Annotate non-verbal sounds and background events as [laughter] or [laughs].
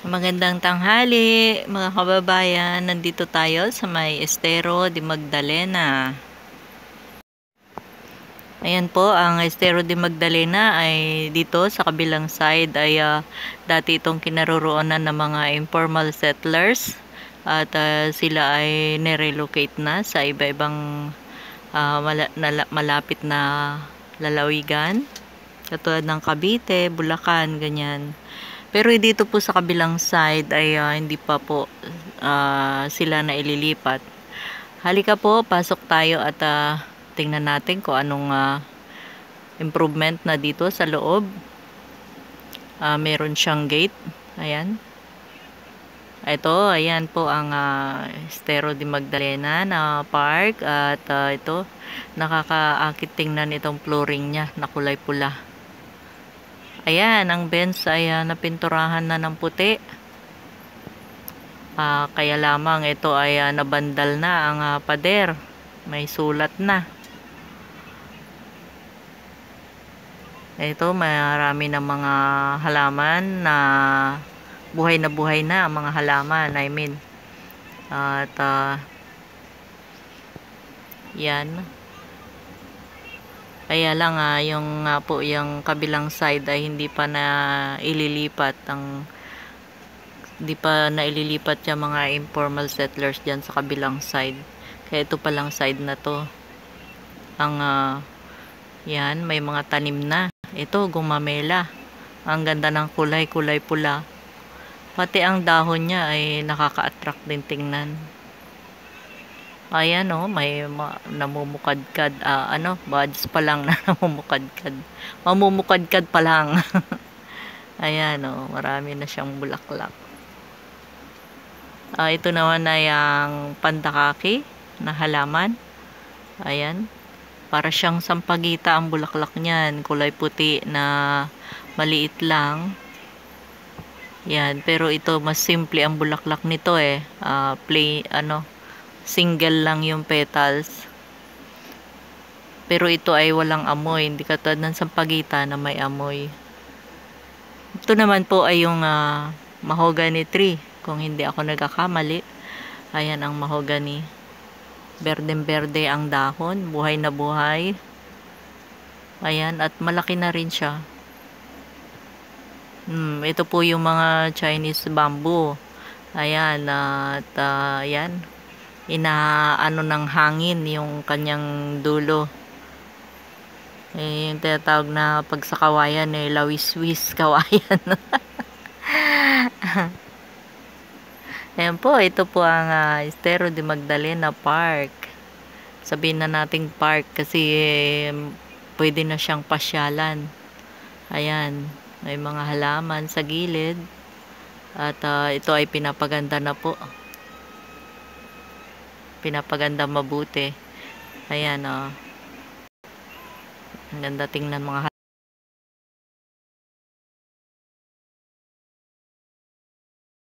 Magandang tanghali mga kababayan. Nandito tayo sa may Estero de Magdalena. Ayan po, ang Estero de Magdalena ay dito sa kabilang side ay uh, dati itong kinaroroonan ng mga informal settlers at uh, sila ay nirelocate na sa iba-ibang uh, mala malapit na lalawigan katulad ng Cavite, Bulacan, ganyan. Pero dito po sa kabilang side ay uh, hindi pa po uh, sila na ililipat. Halika po, pasok tayo at uh, tingnan natin kung anong uh, improvement na dito sa loob. Uh, meron siyang gate. Ayan. Ito, ayan po ang uh, Estero de Magdalena na park at uh, ito nakakaakit tingnan itong flooring niya na kulay pula. Ayan, ang Benz ay uh, napinturahan na ng puti. Uh, kaya lamang ito ay uh, nabandal na ang uh, pader. May sulat na. Ito, marami ng mga halaman na buhay na buhay na ang mga halaman. I mean, at uh, yan. Kaya lang ah, yung nga po yung kabilang side ay hindi pa na ililipat ang hindi pa na ililipat yung mga informal settlers diyan sa kabilang side. Kaya ito pa lang side na to. Ang uh, yan, may mga tanim na. Ito, gumamela. Ang ganda ng kulay, kulay pula. Pati ang dahon niya ay nakaka-attract din tingnan. Ayan oh, may namumukadkad, uh, ano, buds pa lang na [laughs] namumukadkad. Mamumukadkad pa lang. [laughs] Ayan oh, marami na siyang bulaklak. Uh, ito naman ay ang pandakaki na halaman. Ayan. Para siyang sampagita ang bulaklak niyan. Kulay puti na maliit lang. Yan, pero ito mas simple ang bulaklak nito eh. Uh, plain ano, single lang yung petals. Pero ito ay walang amoy. Hindi katulad ng sampagita na may amoy. Ito naman po ay yung uh, mahogany tree. Kung hindi ako nagkakamali ayan ang mahogany. Berdeng berde ang dahon buhay na buhay. Ayan at malaki na rin siya. Hmm, ito po yung mga Chinese bamboo. Ayan at uh, ayan inaano ng hangin yung kanyang dulo. Eh, yung tinatawag na pag sa kawayan eh, lawis-wis [laughs] kawayan. Ayan po, ito po ang uh, Estero de Magdalena Park. Sabihin na nating park kasi eh, pwede na siyang pasyalan. Ayan, may mga halaman sa gilid. At uh, ito ay pinapaganda na po pinapaganda mabuti ayan o oh. ang ganda tingnan mga